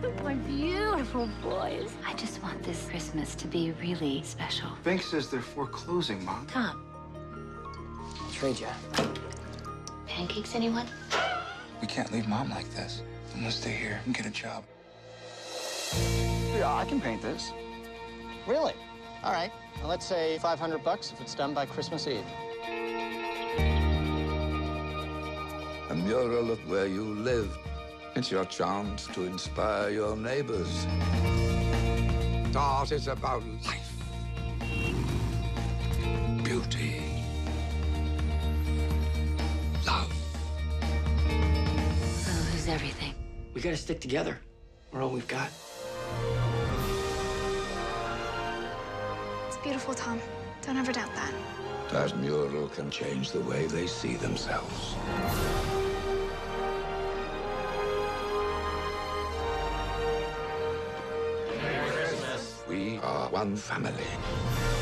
with my beautiful boys. I just want this Christmas to be really special. Bank says they're foreclosing, Mom. Tom, Trade ya. pancakes, anyone? We can't leave Mom like this. I'm gonna stay here and get a job. Yeah, I can paint this. Really? All right. Well, let's say 500 bucks if it's done by Christmas Eve. A mural of where you live. It's your chance to inspire your neighbors. Art is about life, beauty, love. I'll lose everything. We gotta stick together. We're all we've got. It's beautiful, Tom. Don't ever doubt that. That mural can change the way they see themselves. Are one family.